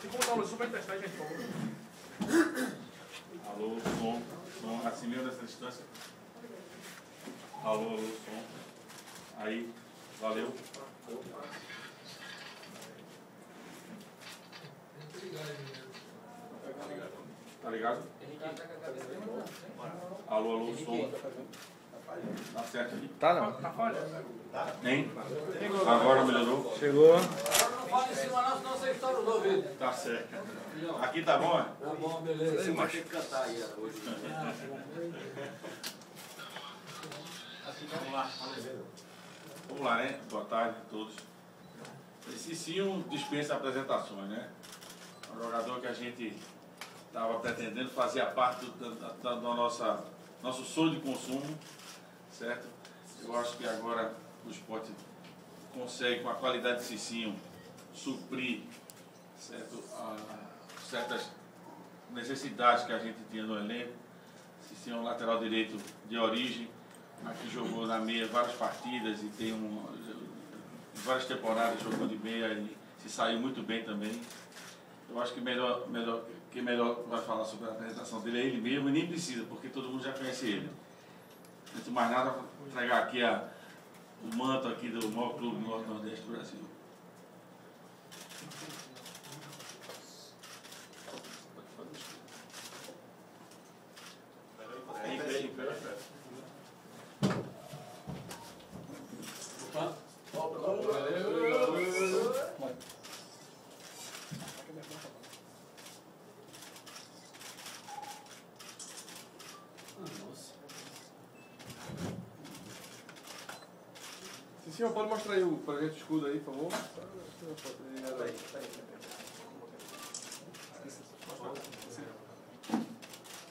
Se for um super testar, gente volta. Alô, som, som, assim mesmo dessa distância. Alô, alô, som. Aí, valeu. Tá ligado? Alô, alô, som. Tá certo aqui? Tá não. Tá falhando. Hein? Agora melhorou? Chegou. Agora não fala em cima não, senão você estoura os ouvidos. Tá certo. Aqui tá bom? é? Tá bom, beleza. Você vai ter que cantar aí hoje. Vamos lá. Vamos lá, né? Boa tarde a todos. Esse sim dispensa apresentações, né? Um jogador que a gente estava pretendendo fazia parte do, da, da, da nossa nosso sonho de consumo, certo? Eu acho que agora o esporte consegue, com a qualidade de Cicinho, suprir certo, a, certas necessidades que a gente tinha no elenco. Cicinho é um lateral direito de origem, mas que jogou na meia várias partidas e tem um, várias temporadas jogou de meia e se saiu muito bem também. Eu acho que melhor, melhor, quem melhor vai falar sobre a apresentação dele é ele mesmo e nem precisa, porque todo mundo já conhece ele. Antes de mais nada, entregar aqui a, o manto aqui do maior clube do Norte Nordeste do Brasil. Sim, pode mostrar aí o projeto escudo aí, por favor?